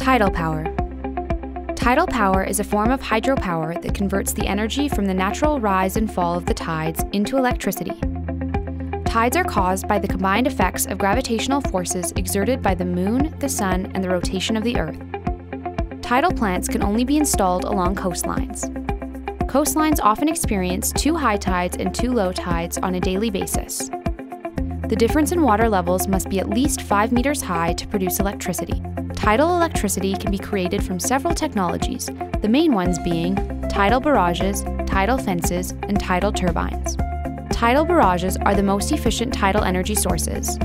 Tidal power. Tidal power is a form of hydropower that converts the energy from the natural rise and fall of the tides into electricity. Tides are caused by the combined effects of gravitational forces exerted by the moon, the sun, and the rotation of the earth. Tidal plants can only be installed along coastlines. Coastlines often experience two high tides and two low tides on a daily basis. The difference in water levels must be at least 5 meters high to produce electricity. Tidal electricity can be created from several technologies, the main ones being tidal barrages, tidal fences, and tidal turbines. Tidal barrages are the most efficient tidal energy sources.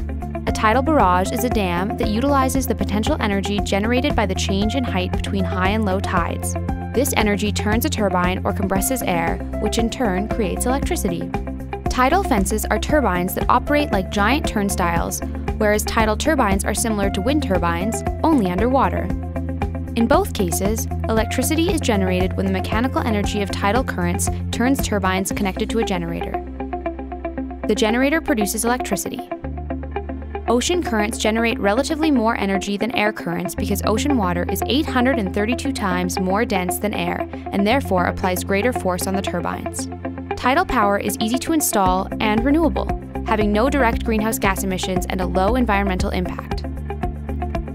A tidal barrage is a dam that utilizes the potential energy generated by the change in height between high and low tides. This energy turns a turbine or compresses air, which in turn creates electricity. Tidal fences are turbines that operate like giant turnstiles, whereas tidal turbines are similar to wind turbines, only underwater. In both cases, electricity is generated when the mechanical energy of tidal currents turns turbines connected to a generator. The generator produces electricity. Ocean currents generate relatively more energy than air currents because ocean water is 832 times more dense than air and therefore applies greater force on the turbines. Tidal power is easy to install and renewable, having no direct greenhouse gas emissions and a low environmental impact.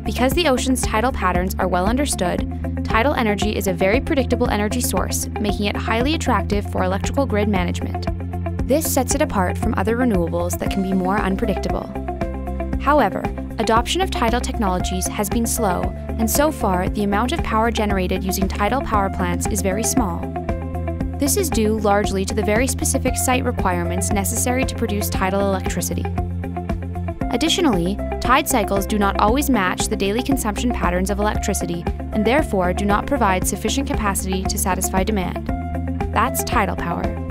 Because the ocean's tidal patterns are well understood, tidal energy is a very predictable energy source, making it highly attractive for electrical grid management. This sets it apart from other renewables that can be more unpredictable. However, adoption of tidal technologies has been slow, and so far the amount of power generated using tidal power plants is very small. This is due largely to the very specific site requirements necessary to produce tidal electricity. Additionally, tide cycles do not always match the daily consumption patterns of electricity and therefore do not provide sufficient capacity to satisfy demand. That's tidal power.